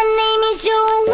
My name is Joe.